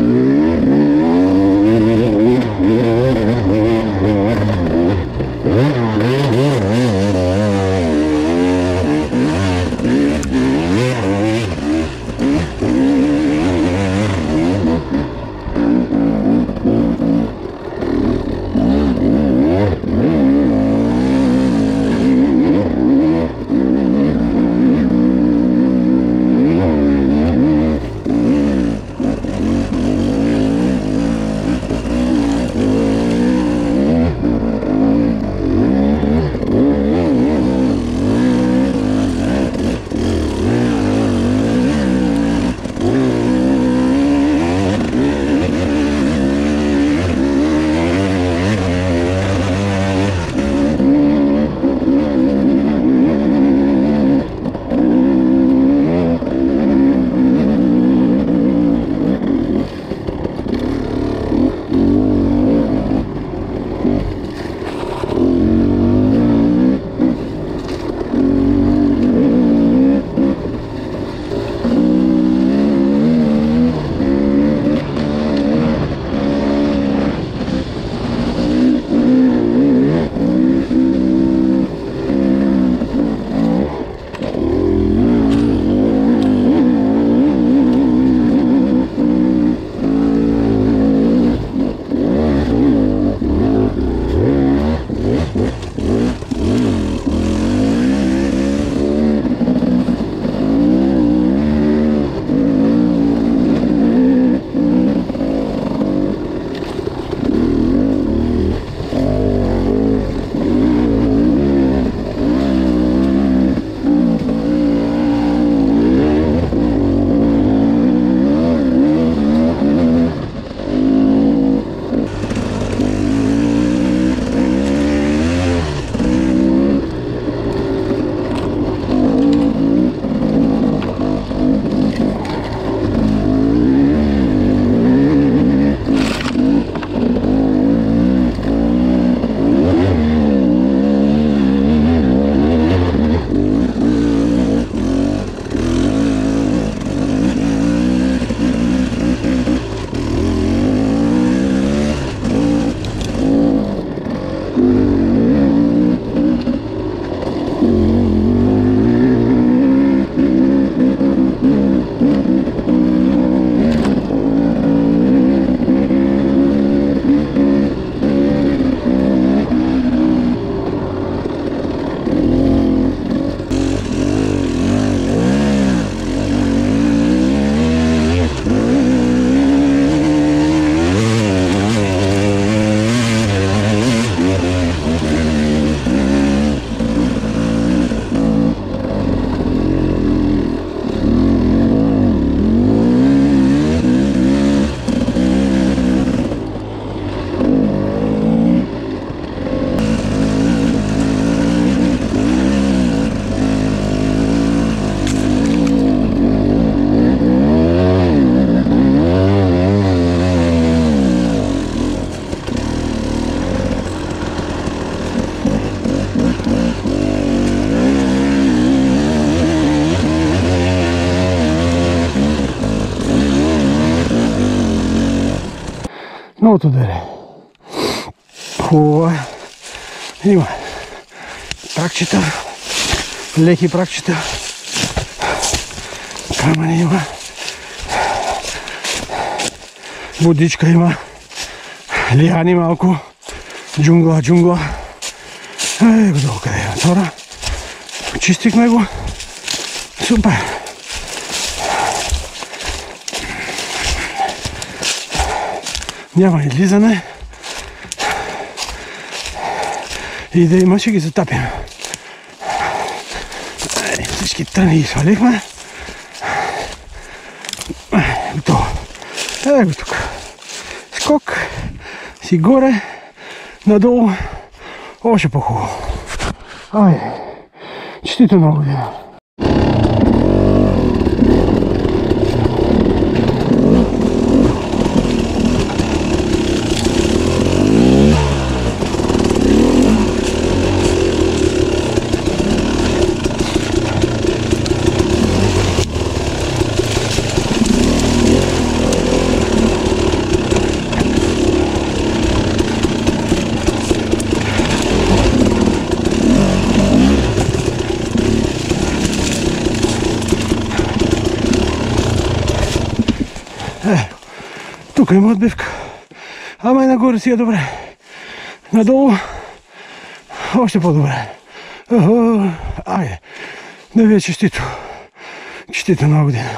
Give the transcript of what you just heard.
Mm-hmm. Новото дере. Хубаво е. Има пракчета, леки пракчета, камъни има, водичка има, лияни малко, джунгла, джунгла. Ей, го къде е мотора. Почистихме го. Супер. Няма излизане. И да има, ще ги затапим. Всички тръни ги свалихме. Готово. Е, го тук. Скок. Си горе. Надолу. Още по-хубаво. Ай, честито година. Тук има отбивка. Ама и нагоре си е добре. Надолу още по-добре. Айде, да ви е честито. Честита нова година.